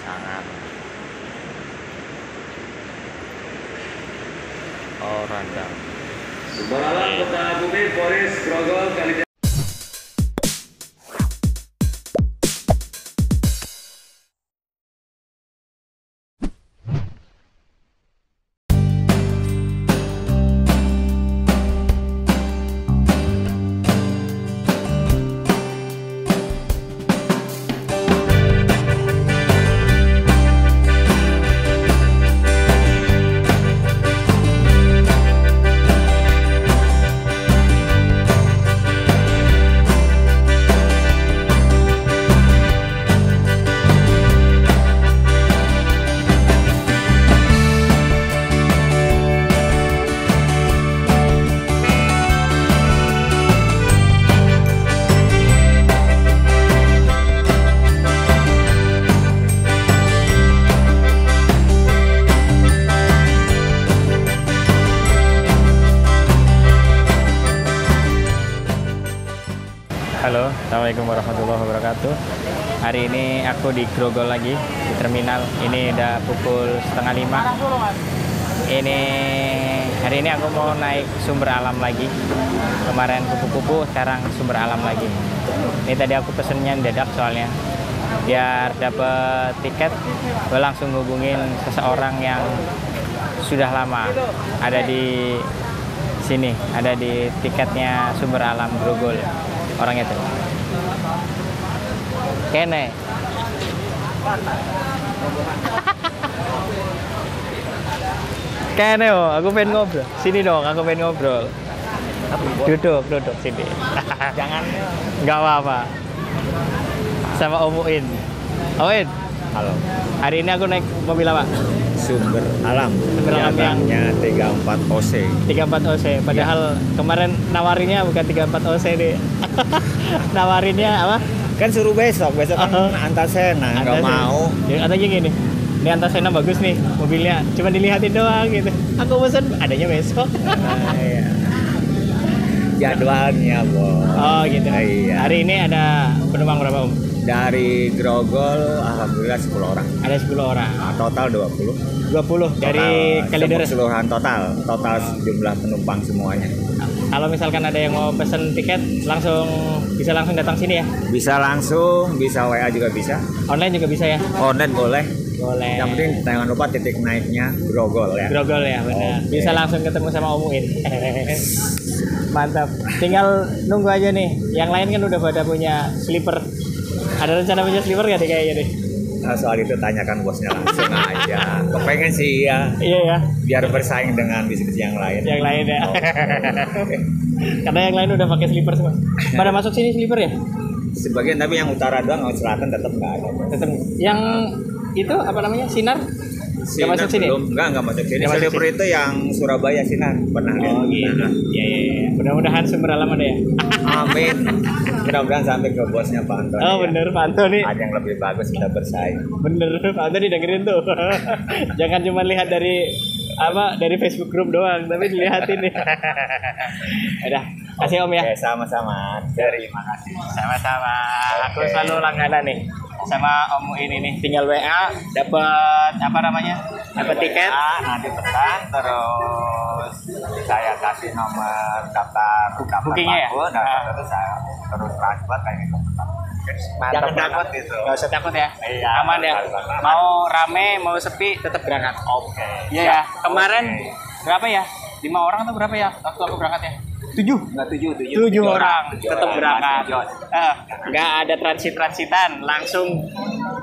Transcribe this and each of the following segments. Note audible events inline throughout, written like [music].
sangat. Oh randang aku di Grogol lagi di terminal. Ini udah pukul setengah lima. Ini hari ini aku mau naik sumber alam lagi. Kemarin kupu-kupu, sekarang sumber alam lagi. Ini tadi aku pesennya dadak soalnya. Biar dapet tiket, gue langsung hubungin seseorang yang sudah lama ada di sini, ada di tiketnya sumber alam Grogol orangnya tuh kene kene oh aku pengen ngobrol. Sini dong aku pengen ngobrol. Duduk duduk sini. Jangan. Nggak apa-apa. Sama Om Uin. Om Uin? Halo. hari ini aku naik mobil apa? Sumber alam. Sumber alam yang- Piagamnya 34 OC. 34 OC padahal kemarin nawarinnya bukan 34 OC deh. [laughs] Nawarinnya apa Kan suruh besok, besok kan Oh. Antasena nggak Antasena. mau. Ya katanya gini, ini Antasena bagus nih mobilnya, cuma dilihatin doang gitu. Aku pesen adanya besok. Nah, iya. Jadwalnya, Bos. Oh gitu. Iya. Hari ini ada penumpang berapa om? Dari Grogol alhamdulillah 10 orang. Ada 10 orang. Nah, total 20. 20 dari Total, Kalideres. keseluruhan total, total jumlah penumpang semuanya. Kalau misalkan ada yang mau pesen tiket, langsung bisa langsung datang sini ya. Bisa langsung, bisa WA juga bisa. Online juga bisa ya. Online boleh. Boleh. Yang penting jangan lupa titik naiknya Grogol ya. Grogol ya benar. Oke. Bisa langsung ketemu sama Om Uin. [laughs] Mantap. Tinggal nunggu aja nih. Yang lain kan udah pada punya sleeper. Ada rencana punya sleeper gak nih kayaknya nih? Nah, soal itu tanyakan bosnya langsung aja. Kepengen sih ya, Iya ya, biar bersaing dengan bisnis yang lain. yang lain ya. Oke. [laughs] Karena yang lain udah pakai sleeper semua. Pada masuk sini sleeper ya? Sebagian tapi yang utara doang, yang selatan tetap nggak ada. Tetap. Yang itu apa namanya? Sinar? Nggak masuk sini? Belum, nggak nggak masuk sini. Sleeper itu yang Surabaya Sinar pernah lihat. Oh gitu. Nah, Iya iya iya. Mudah-mudahan sumber alam ada ya. Amin. Mudah-mudahan sampai ke bosnya Pak Antoni. Oh ya. bener Pak Antoni. Ada yang lebih bagus kita bersaing. Bener Pak Antoni dengerin tuh. [laughs] Jangan cuma lihat dari apa dari Facebook group doang, tapi dilihatin nih. [laughs] Udah, kasih Om ya. Oke, sama-sama. Terima kasih. Sama-sama. Aku selalu langganan nih sama Om ini nih. Tinggal WA, dapat apa namanya? Dapat tiket. Ah, nanti pesan terus saya kasih nomor daftar daftar Bookingnya ya? bangku, Ah. daftar terus saya terus transfer kayak gitu. Jangan takut itu. Gak usah takut ya. Iya. Aman ya. Aman. Mau rame, mau sepi, tetap berangkat. Oke. Iya ya. Kemarin berapa ya? Lima orang atau berapa ya? Waktu aku berangkat ya? Tujuh. Enggak tujuh, tujuh. Tujuh orang tetap berangkat. Eh, nggak ada transit transitan, langsung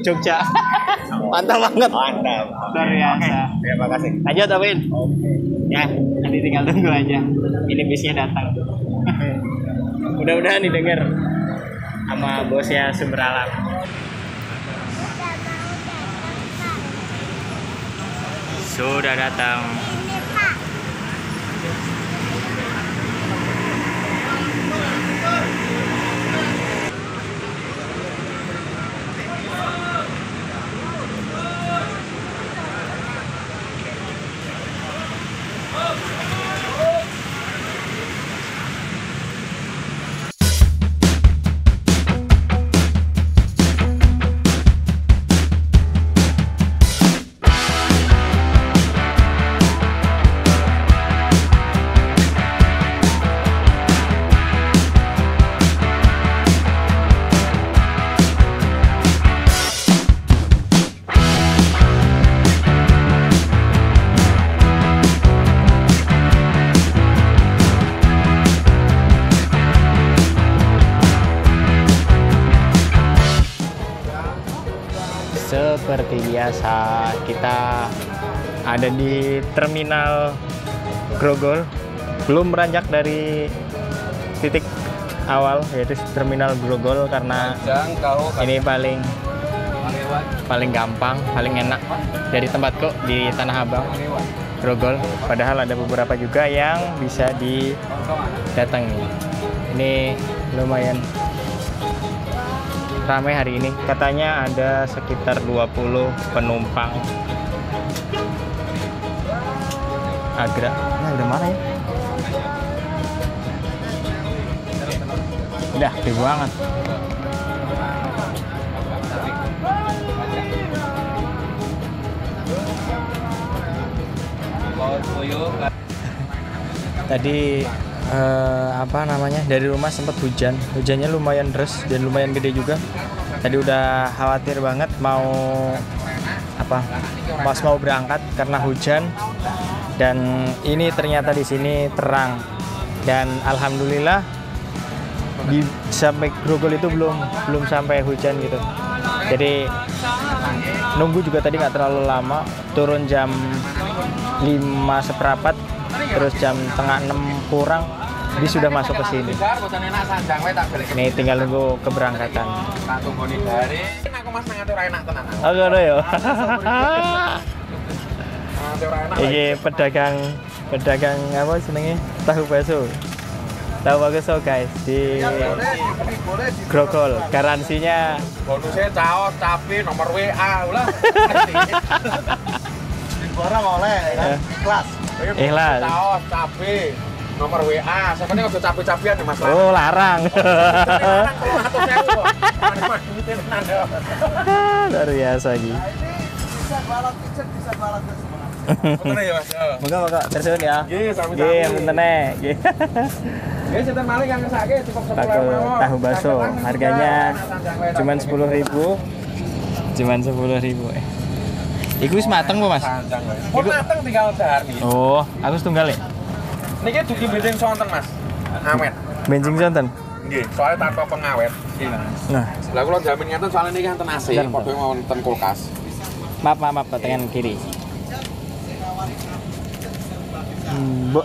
Jogja. [laughs] Mantap banget. Mantap. Luar biasa. Terima kasih. Lanjut Awin. Ya, nanti tinggal tunggu aja. Ini bisnya datang. [laughs] Mudah-mudahan didengar sama bosnya sumber alam. Sudah datang. Biasa kita ada di terminal Grogol. Belum beranjak dari titik awal yaitu terminal Grogol karena ini paling paling gampang paling enak dari tempatku di Tanah Abang Grogol. Padahal ada beberapa juga yang bisa didatangi. Ini lumayan ramai hari ini. Katanya ada sekitar 20 penumpang. Agra. Nah udah mana ya? Udah gede banget. Tadi eh, apa namanya dari rumah sempat hujan. Hujannya lumayan deras dan lumayan gede juga. Tadi udah khawatir banget mau apa pas mau berangkat karena hujan. Dan ini ternyata di sini terang. Dan alhamdulillah di sampai Grogol itu belum belum sampai hujan gitu. Jadi nunggu juga tadi nggak terlalu lama. Turun jam 5 seperempat terus jam tengah 6 kurang dia sudah masuk ke sini. Ini tinggal nunggu keberangkatan. Aku oh ada ya? Ini pedagang pedagang apa senengnya tahu bakso. Tahu bakso guys di Grogol. Garansinya. Bonusnya caos, cabe, nomor WA, ulah. barang oleh Eh. kelas Ikhlas. Caos, cabe, nomor WA. Saya penting udah cabe-cabean ya Mas. oh larang [laughs] luar biasa bisa balap pijat bisa balap semua ya moga moga ya Nggih, sami-sami. Nggih, punten nih. Nggih. Nggih, setan malih kan ngesake cukup 10 Bakso tahu bakso harganya cuman 10.000. Cuman 10.000 eh. Iku wis mateng po, Mas? Mateng tinggal sehari. Oh, aku setunggal ya. Niki dugi bensin sonten Mas. Awet. Benjing sonten. Nggih, soalnya tanpa pengawet. Nah, Lah kula jamin ngeten soalnya niki kan ten AC, Bentar, padha mau ten kulkas. maaf maaf, maaf tangan kiri. Hmm, Mbok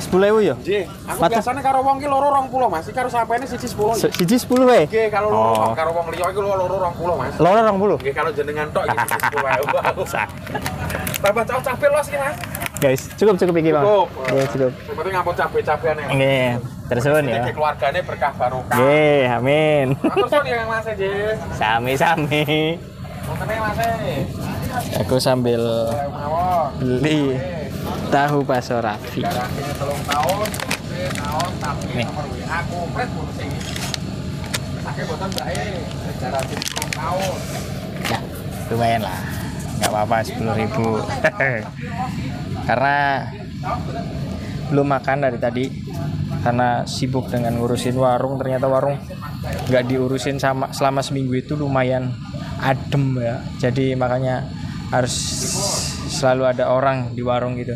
10.000 ya? Nggih, aku Mata- biasanya karo wong ki loro 20 Mas. Iki karo sampene siji 10. Se- Siji 10 wae. Nggih, kalau loro Oh. karo wong liya iki loro 20 Mas. Loro 20. Nggih, kalau jenengan tok siji 10 wae. Tambah cabe los iki Mas. Guys, cukup cukup iki, Bang. Cukup. Nggih, cukup. Yang penting ngampun cabe-cabean ya. Nggih, terus ya. Iki keluargane berkah barokah. Nggih, amin. Matur suwun ya Mas nggih. Sami-sami. Montene Mas. Aku sambil beli tahu bakso Nih. garansi telung tahun. Ya, lumayan lah. Nggak apa-apa 10.000 [laughs] Karena belum makan dari tadi. Karena sibuk dengan ngurusin warung ternyata warung nggak diurusin sama selama seminggu itu lumayan adem ya. Jadi makanya harus selalu ada orang di warung gitu.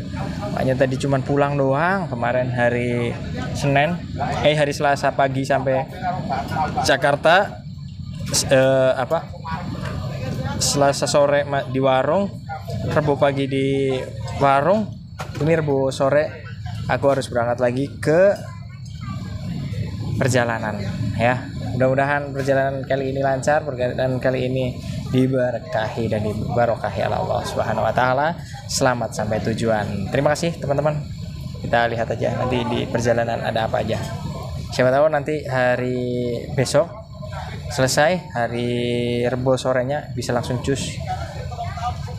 Makanya tadi cuman pulang doang kemarin hari Senin. Eh hari Selasa pagi sampai Jakarta eh, apa? Selasa sore di warung Rabu pagi di warung. Ini Rabu sore aku harus berangkat lagi ke perjalanan ya. Mudah-mudahan perjalanan kali ini lancar perjalanan kali ini diberkahi dan dibarokahi oleh Allah Subhanahu wa taala. Selamat sampai tujuan. Terima kasih teman-teman. Kita lihat aja nanti di perjalanan ada apa aja. Siapa tahu nanti hari besok selesai hari rebo sorenya bisa langsung cus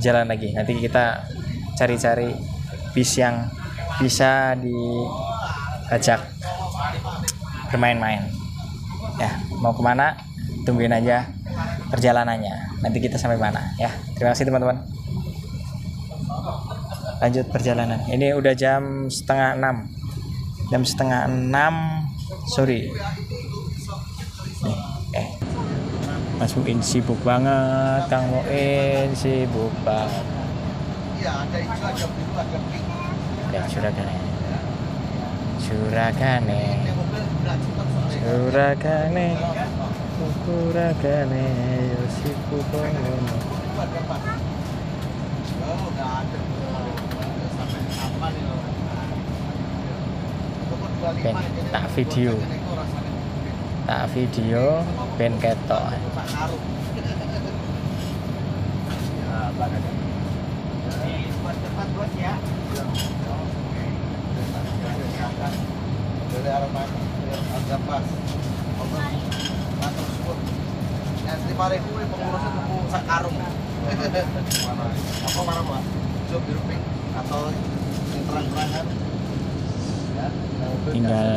jalan lagi. Nanti kita cari-cari bis yang bisa diajak bermain-main. Ya mau ke mana tungguin aja perjalanannya. Nanti kita sampai mana ya. Terima kasih teman-teman. Lanjut perjalanan. Ini udah jam setengah enam. Jam setengah enam sorry eh. Mas Muin sibuk banget Kang Muin sibuk banget iya ada hijau ada biru ada pink ya curagane curagane curagane ada. Oh, ada. Sampai ya? 25 Ben, tak video. tak video ben ketok [laughs] Pak Karung. Ya, badannya. Ini buat cepat bos ya. Dari arah mana? Agak pas. Matur suwun. Yang lima ribu ini pengurusnya tuku sak karung. Apa mana pak? Atau terang-terangan? Ya. tinggal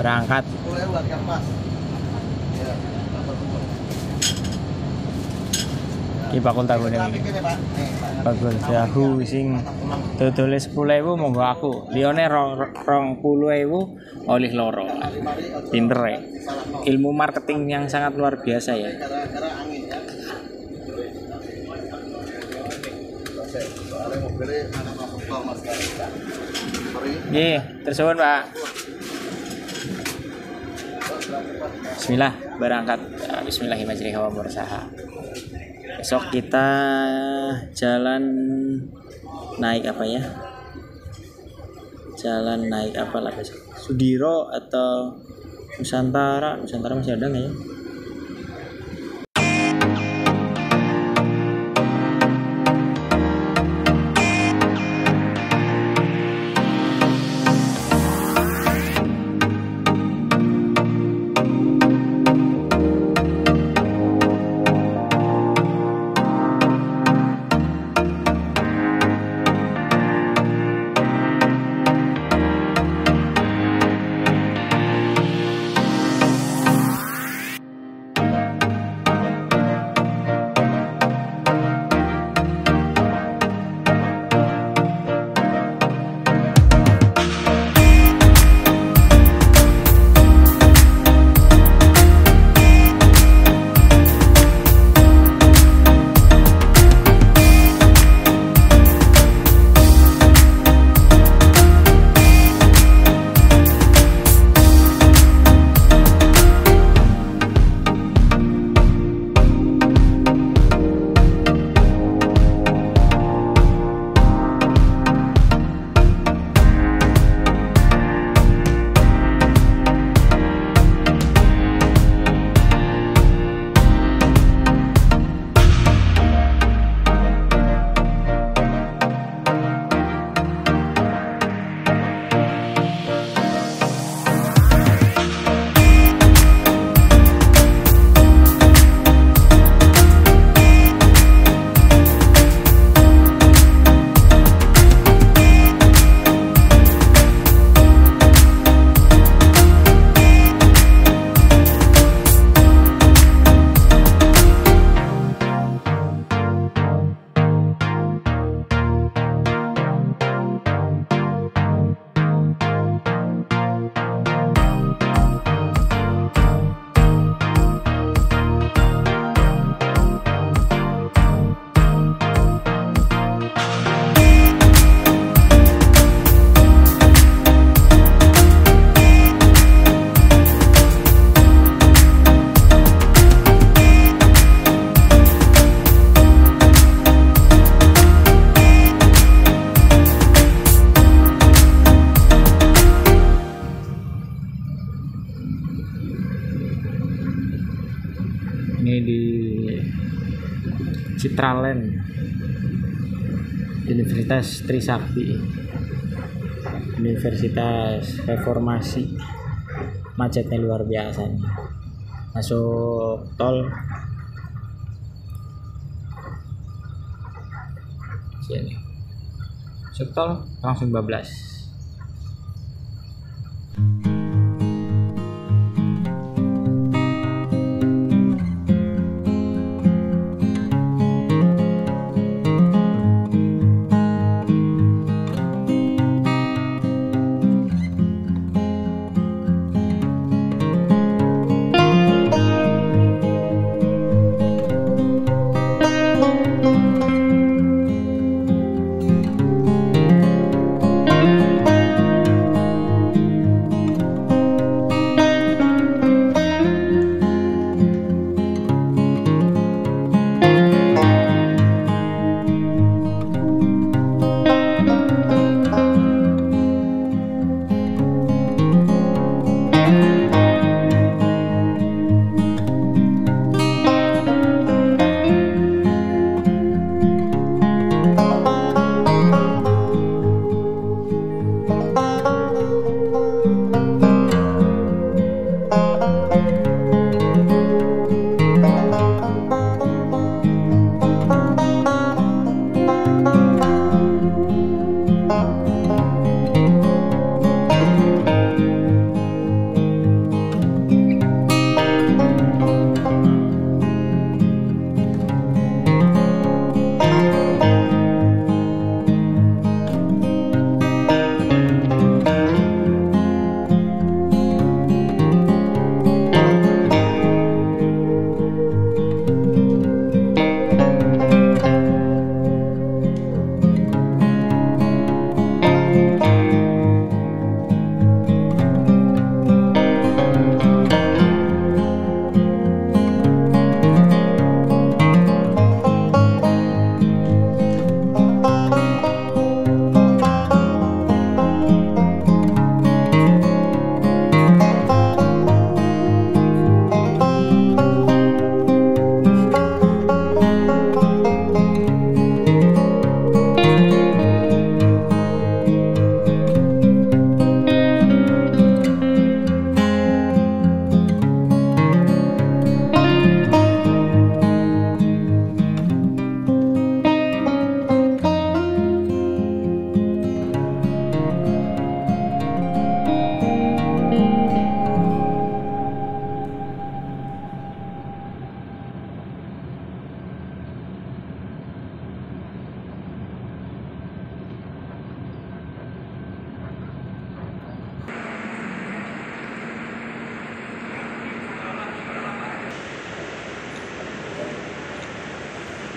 berangkat ribu harga pas. Ya. matur suwun. Ki bakul tabune Tapi iki. Pak. Pak. Bakul jahu sing dodole 10.000 monggo aku. Liyane 20.000 oleh loro. Pinter ya. Ilmu marketing yang sangat luar biasa ya. Nggih, tersuwun, Pak. Bismillah, berangkat. Bismillahirrahmanirrahim. Besok kita jalan naik apa ya? Jalan naik apa lah besok? Sudiro atau Nusantara? Nusantara masih ada nggak ya? Ini di Citraland Universitas Trisakti. Universitas Reformasi. Macetnya luar biasa masuk tol. Sini. Masuk tol langsung bablas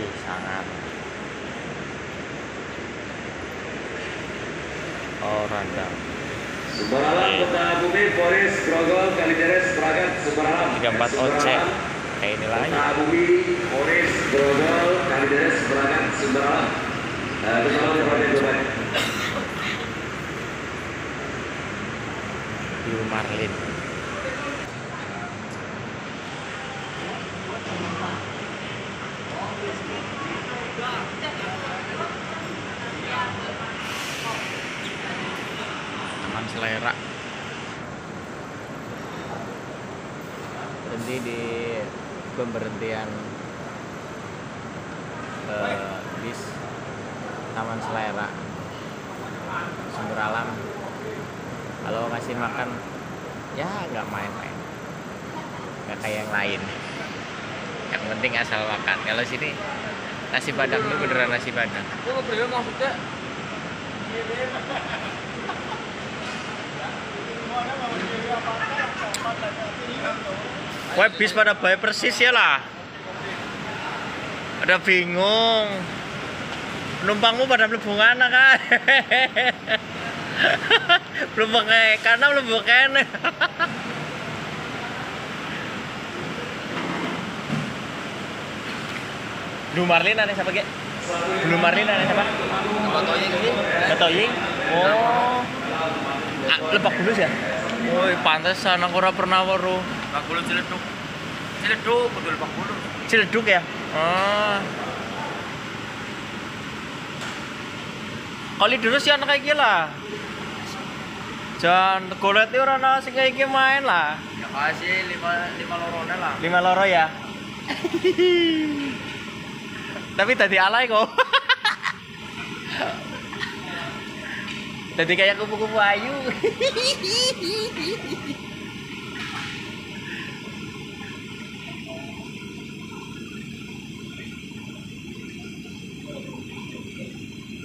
Wih, sangat. Oh, randang. Kota Bumi, Boris, Grogol, Kalideres, Bragat, Sembaralang. 34 OC. Kayak ini lagi. Kota Bumi, Boris, Grogol, Kalideres, Bragat, Sembaralang. Eh, Kabupaten Dubai. Blue Marlin. Taman selera. Berhenti di pemberhentian eh, bis Taman Selera. Sumber Alam kalau ngasih makan ya nggak main-main. Nggak kayak yang lain. Yang penting asal makan. Kalau sini nasi padang itu beneran nasi padang Wah, bis pada baik persis ya lah. Ada bingung. Penumpangmu pada mlebu mana kan? [laughs] belum pakai karena belum kene. [laughs] Blue Marlin ada siapa ge? Blue Marlin ada siapa? Batoying ini. Betoying. Oh. Ah, lebak bulus ya? Oh, pantesan aku ora pernah weruh. Pak Bulu Ciledug. Ciledug, betul Pak Bulu. Ciledug ya? Ah. Kali dulu sih anak kayak lah. Jangan golet ora ana sing kayak iki main lah. Ya kasih lima lima lorone lah. Lima loro ya. [laughs] Tapi tadi alay kok. [laughs] Tadi kayak kupu-kupu ayu.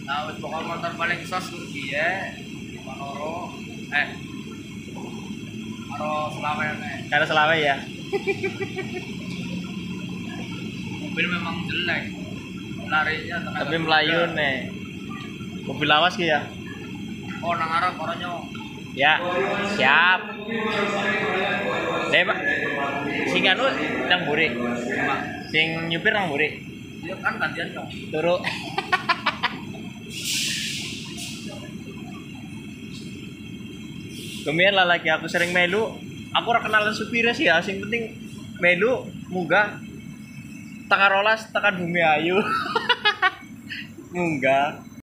Nah, pokok motor paling sos dia lima loro. Eh. Karo selawene. Karena selawe ya. Mobil memang jelek. Larinya tekan. Tapi melayu nih. Mobil lawas ya. Oh, nang arep koronyo. Ya, siap. Deh, Pak. Sing anu nang mburi. Sing nyupir nang mburi. Dia kan gantian dong. Turu. Kemudian lah lagi aku sering melu. Aku ora kenalan supirnya sih ya. Sing penting melu munggah. Tekan rolas, tekan bumi ayu. [laughs] munggah.